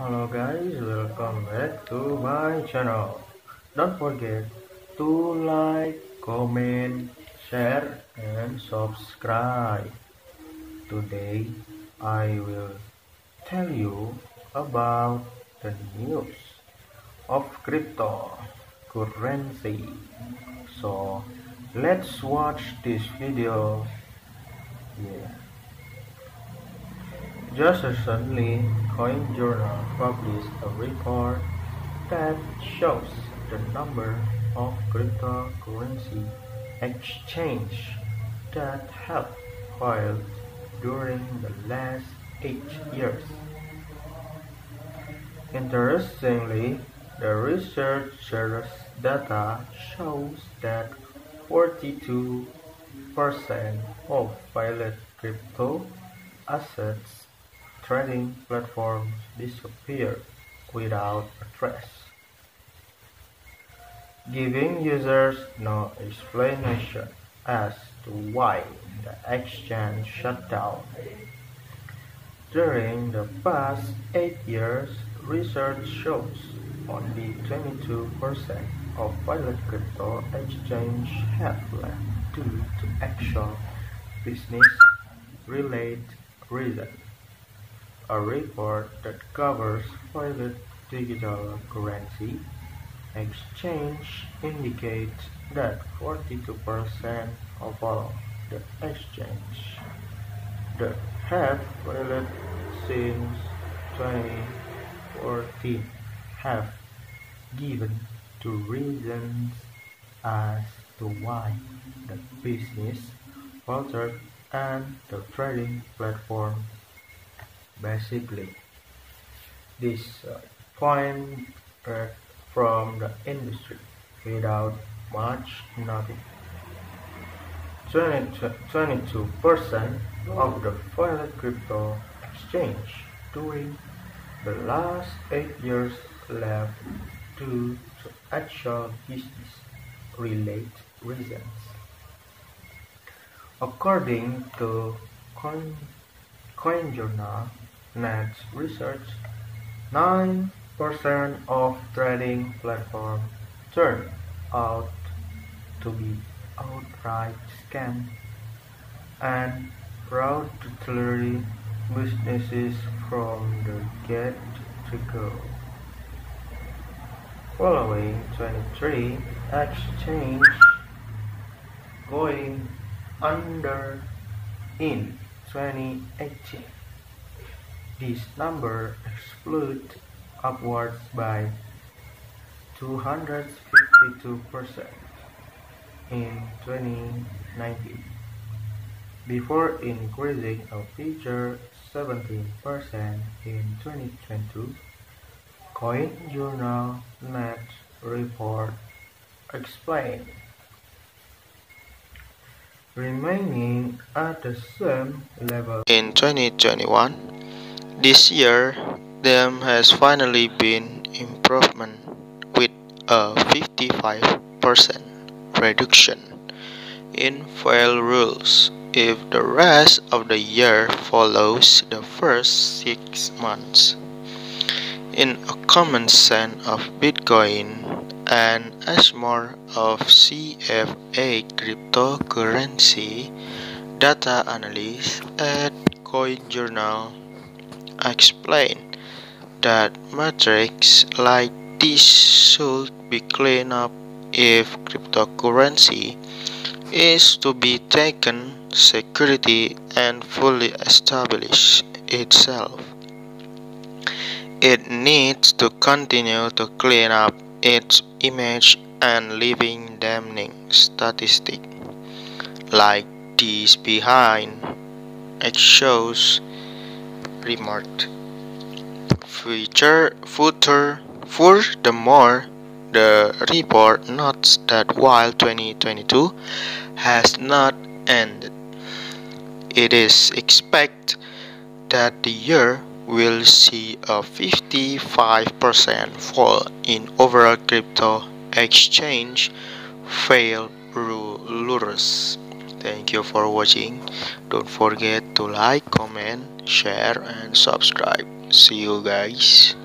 Hello guys, welcome back to my channel. Don't forget to like, comment, share, and subscribe. Today I will tell you about the news of cryptocurrency. So let's watch this video. Yeah. Just recently, CoinJournal published a report that shows the number of cryptocurrency exchanges that have failed during the last eight years. Interestingly, the researchers' data shows that 42% of failed crypto assets trading platforms disappear without a trace, giving users no explanation as to why the exchange shut down. During the past eight years, research shows only 22% of failed crypto exchanges have left due to actual business-related reasons. A report that covers failed digital currency exchange indicates that 42% of all the exchanges that have failed since 2014 have given two reasons as to why the business faltered and the trading platform Basically, this uh, point uh, from the industry without much notice. 22% of the failed crypto exchange during the last 8 years left due to actual business related reasons. According to Coin, CoinJournal, Net research, 9% of trading platforms turned out to be outright scams and fraudulent businesses from the get to go. Following 23 exchange going under in 2018. This number exploded upwards by 252% in 2019, before increasing a further 17% in 2022. CoinJournal Net report explained. Remaining at the same level in 2021 this year, there has finally been improvement with a 55% reduction in fail rules if the rest of the year follows the first six months. In a common sense of Bitcoin and as more of CFA cryptocurrency, data analyst at CoinJournal explained that metrics like this should be cleaned up if cryptocurrency is to be taken security and fully establish itself. It needs to continue to clean up its image and leaving damning statistics like these behind. It shows remarked. Future, further, furthermore, the more, the report notes that while 2022 has not ended, it is expected that the year will see a 55% fall in overall crypto exchange failures. Thank you for watching. Don't forget to like, comment, share, and subscribe. See you guys.